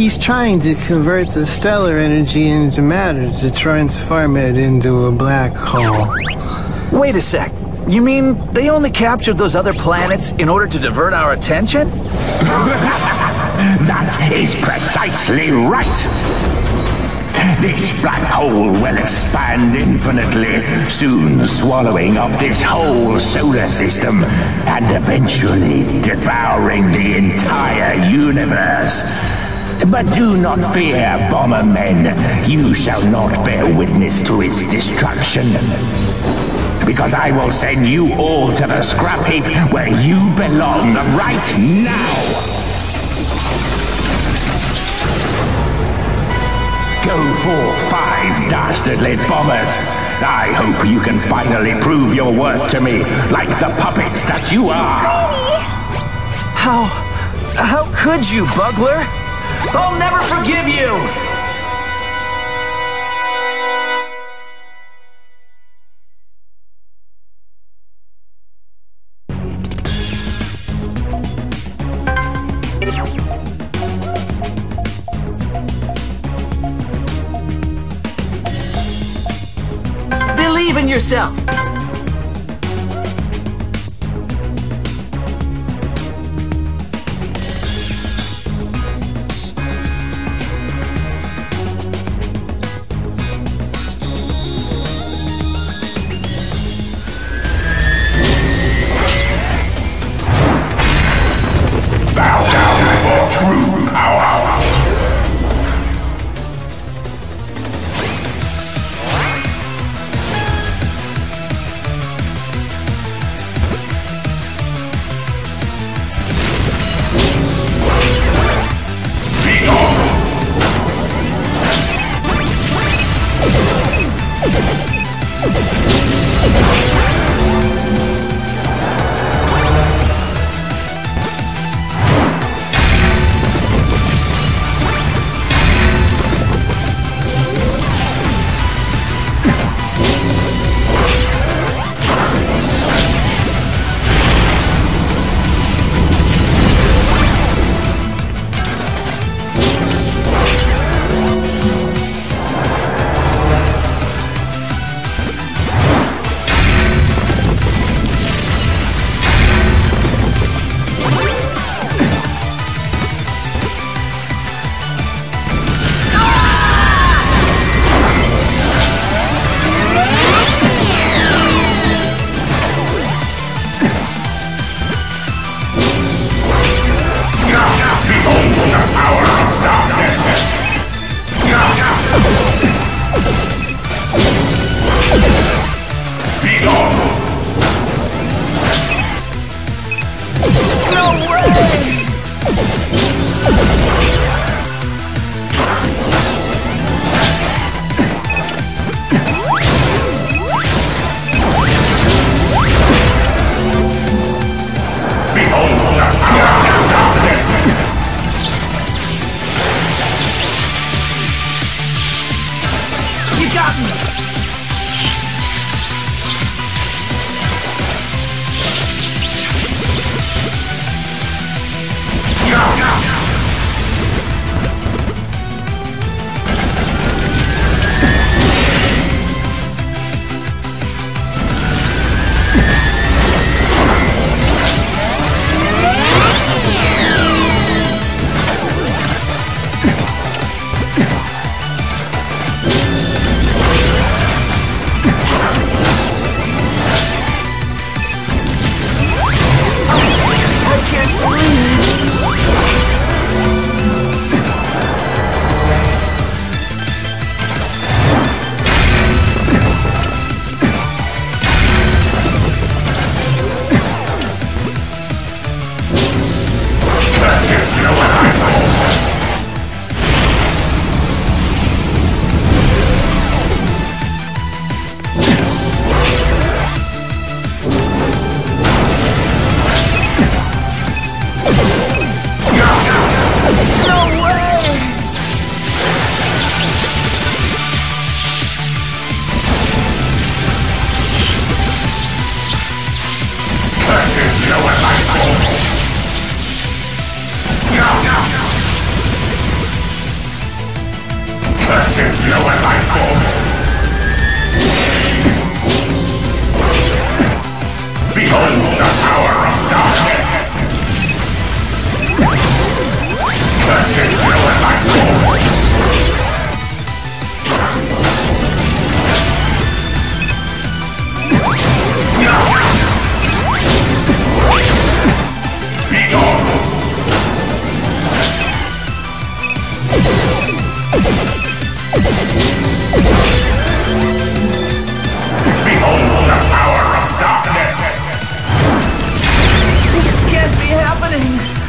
He's trying to convert the stellar energy into matter to transform it into a black hole. Wait a sec. You mean they only captured those other planets in order to divert our attention? that is precisely right. This black hole will expand infinitely, soon swallowing up this whole solar system and eventually devouring the entire universe. But do not fear, bomber men. You shall not bear witness to its destruction. Because I will send you all to the scrap heap where you belong right now! Go for five dastardly bombers. I hope you can finally prove your worth to me, like the puppets that you are. How... how could you, Buggler? I'll never forgive you! Believe in yourself. Curses lower life forms! Behold the power of darkness! Curses lower life forms! Happening!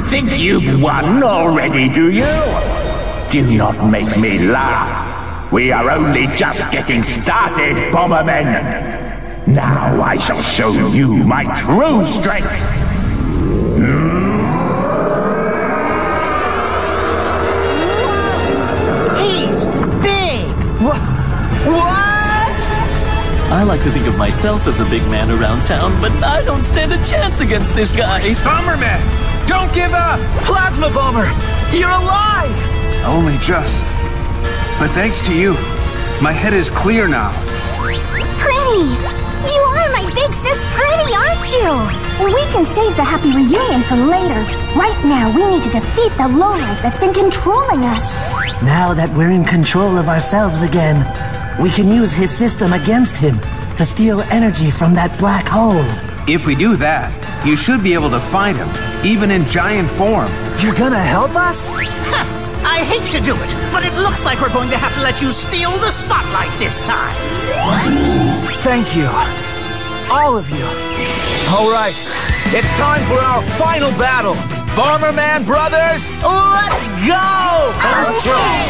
Think you've won already, do you? Do not make me laugh. We are only just getting started, Bombermen. Now I shall show you my true strength. He's big! What? I like to think of myself as a big man around town, but I don't stand a chance against this guy. Bomberman! Don't give up! Plasma Bomber! You're alive! Only just. But thanks to you, my head is clear now. Pretty! You are my big sis Pretty, aren't you? We can save the happy reunion for later. Right now, we need to defeat the lowlife that's been controlling us. Now that we're in control of ourselves again, we can use his system against him to steal energy from that black hole. If we do that, you should be able to find him, even in giant form. You're gonna help us? I hate to do it, but it looks like we're going to have to let you steal the spotlight this time. Thank you. All of you. All right. It's time for our final battle. Bomberman Brothers, let's go! Okay!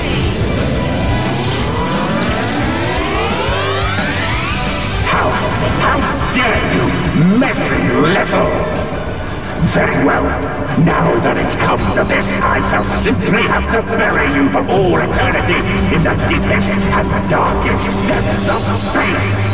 How, how dare you, meddling little! Very well. Now that it's come to this, I shall simply have to bury you for all eternity in the deepest and darkest depths of space.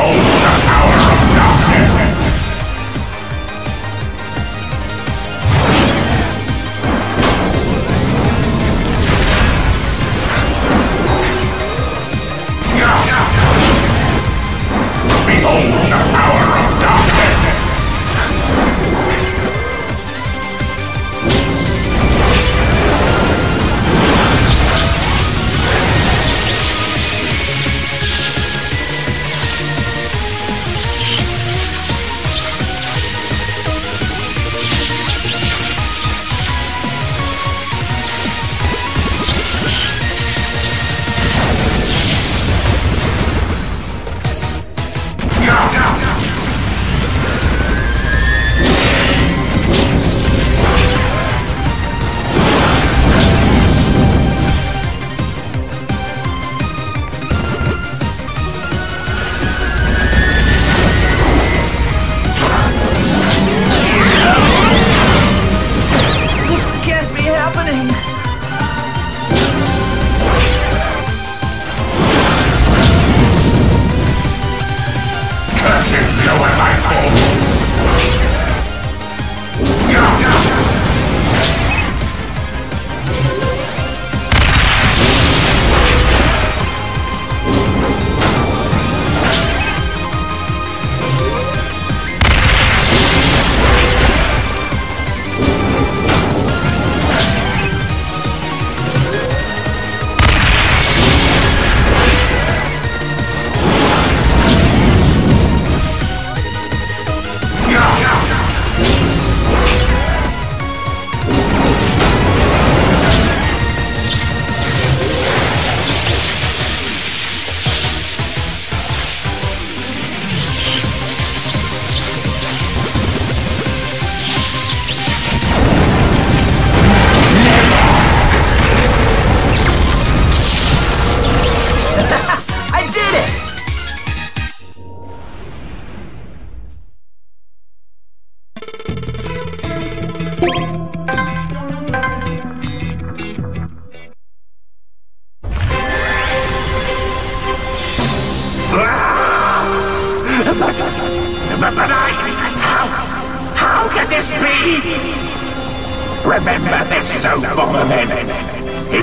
Behold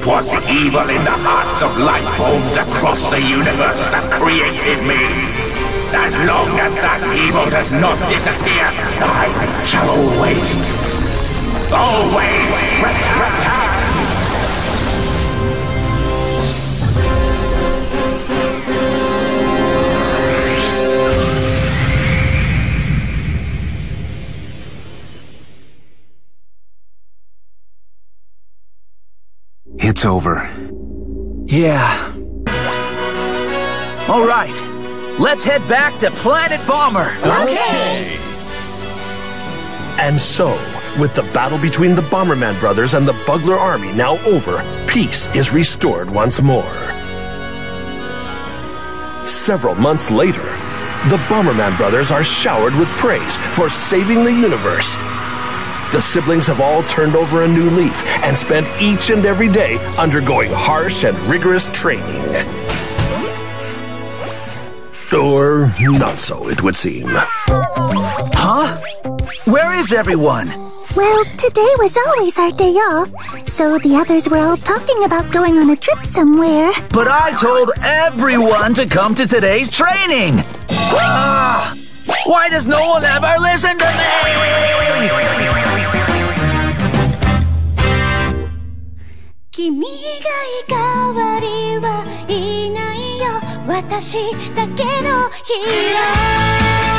was the evil in the hearts of life forms across the universe that created me. As long as that evil does not disappear, I shall always... Always return! Over. Yeah. All right. Let's head back to Planet Bomber. Okay. And so, with the battle between the Bomberman brothers and the Buggler army now over, peace is restored once more. Several months later, the Bomberman brothers are showered with praise for saving the universe. The siblings have all turned over a new leaf and spent each and every day undergoing harsh and rigorous training. Or not so, it would seem. Huh? Where is everyone? Well, today was always our day off, so the others were all talking about going on a trip somewhere. But I told everyone to come to today's training. Ah! Why does no one ever listen to me? 君以外代わりはいないよ。私だけのヒーロー。